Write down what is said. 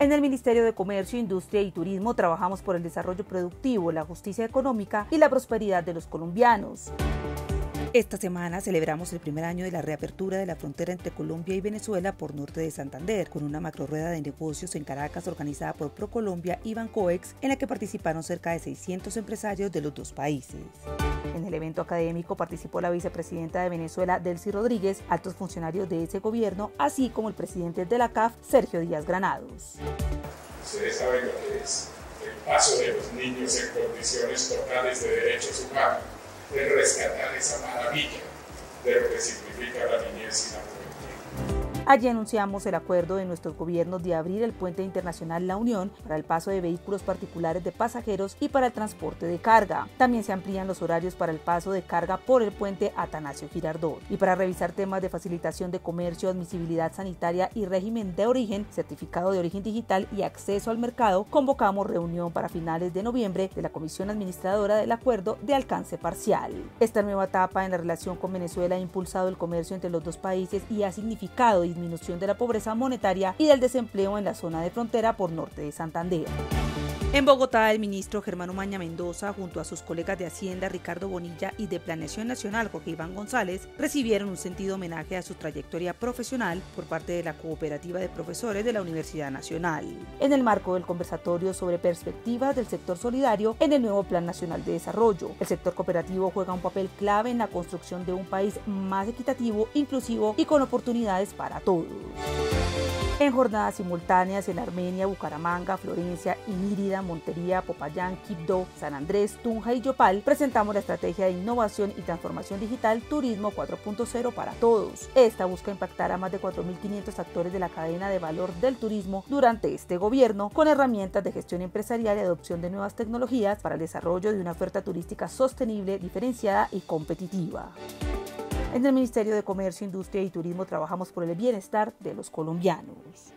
En el Ministerio de Comercio, Industria y Turismo trabajamos por el desarrollo productivo, la justicia económica y la prosperidad de los colombianos. Esta semana celebramos el primer año de la reapertura de la frontera entre Colombia y Venezuela por norte de Santander, con una macro rueda de negocios en Caracas organizada por ProColombia y Bancoex, en la que participaron cerca de 600 empresarios de los dos países. En el evento académico participó la vicepresidenta de Venezuela, Delcy Rodríguez, altos funcionarios de ese gobierno, así como el presidente de la CAF, Sergio Díaz Granados. Ustedes saben lo que es el paso de los niños en condiciones totales de derechos humanos de rescatar esa maravilla de lo que significa la niñez y la Allí anunciamos el acuerdo de nuestros gobiernos de abrir el puente internacional La Unión para el paso de vehículos particulares de pasajeros y para el transporte de carga. También se amplían los horarios para el paso de carga por el puente Atanasio Girardot. Y para revisar temas de facilitación de comercio, admisibilidad sanitaria y régimen de origen, certificado de origen digital y acceso al mercado, convocamos reunión para finales de noviembre de la Comisión Administradora del Acuerdo de alcance parcial. Esta nueva etapa en la relación con Venezuela ha impulsado el comercio entre los dos países y ha significado disminución de la pobreza monetaria y del desempleo en la zona de frontera por norte de Santander. En Bogotá, el ministro Germán Umaña Mendoza, junto a sus colegas de Hacienda Ricardo Bonilla y de Planeación Nacional Jorge Iván González, recibieron un sentido homenaje a su trayectoria profesional por parte de la Cooperativa de Profesores de la Universidad Nacional, en el marco del conversatorio sobre perspectivas del sector solidario en el nuevo Plan Nacional de Desarrollo. El sector cooperativo juega un papel clave en la construcción de un país más equitativo, inclusivo y con oportunidades para todos. En jornadas simultáneas en Armenia, Bucaramanga, Florencia, Inírida, Montería, Popayán, Quibdó, San Andrés, Tunja y Yopal, presentamos la estrategia de innovación y transformación digital Turismo 4.0 para todos. Esta busca impactar a más de 4.500 actores de la cadena de valor del turismo durante este gobierno con herramientas de gestión empresarial y adopción de nuevas tecnologías para el desarrollo de una oferta turística sostenible, diferenciada y competitiva. En el Ministerio de Comercio, Industria y Turismo trabajamos por el bienestar de los colombianos.